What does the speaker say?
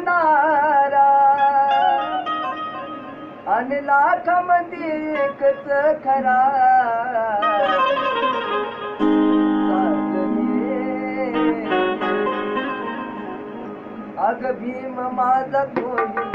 नारा अनला खीख सु अग भीम माज़ो